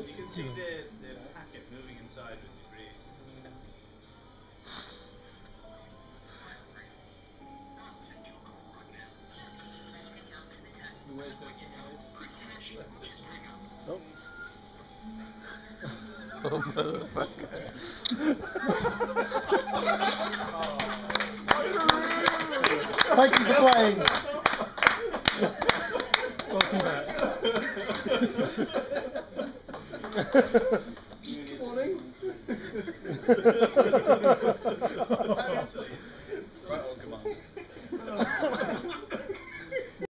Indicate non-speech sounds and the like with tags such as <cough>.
You can see the, the packet moving inside with degrees. Oh. oh, motherfucker. Thank you for playing. Welcome back. <laughs> <laughs> Morning. <laughs> <laughs>